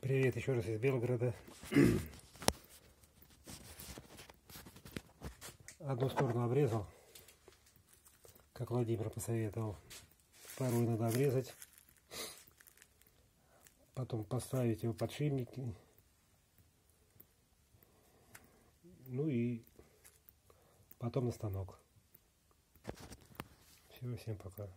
Привет еще раз из Белгорода. Одну сторону обрезал, как Владимир посоветовал. Вторую надо обрезать. Потом поставить его подшипники. Ну и потом на станок. Все, всем пока.